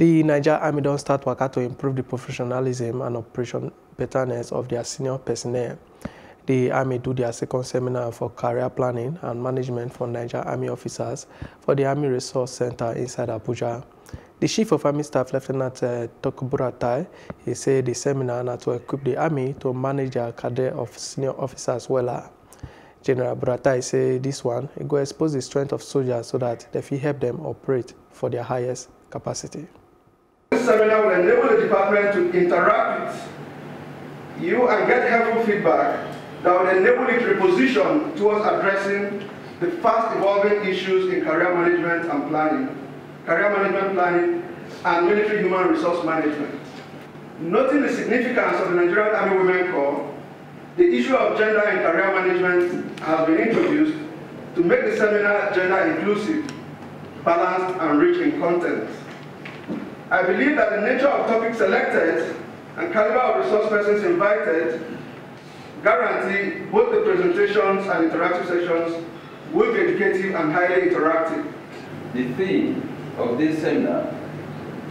The Naija Army don't start work out to improve the professionalism and operation betterness of their senior personnel. The Army do their second seminar for career planning and management for Naija Army officers for the Army Resource Center inside Abuja. The Chief of Army Staff, Lieutenant uh, Tukur Buratai, he said the seminar na to equip the Army to manage their cadre of senior officers well. General Buratai said this one it go expose the strength of soldiers so that they can help them operate for their highest capacity. Seminar will enable the department to interact with you and get helpful feedback that will enable it to reposition towards addressing the fast evolving issues in career management and planning, career management planning and military human resource management. Noting the significance of the Nigerian Army Women Corps, the issue of gender in career management has been introduced to make the seminar gender inclusive, balanced and rich in content. I believe that the nature of topics selected and caliber of resource persons invited guarantee both the presentations and interactive sessions will be educative and highly interactive. The theme of this seminar,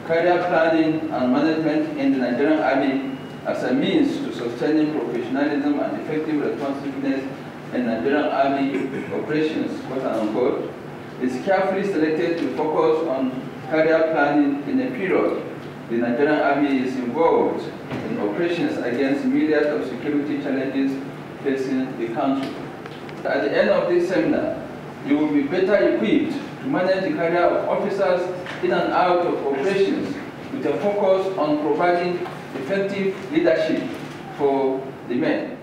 career planning and management in the Nigerian Army as a means to sustaining professionalism and effective responsiveness in Nigerian Army operations, quote unquote, is carefully selected to focus career planning in a period the Nigerian Army is involved in operations against myriad of security challenges facing the country. At the end of this seminar, you will be better equipped to manage the career of officers in and out of operations with a focus on providing effective leadership for the men.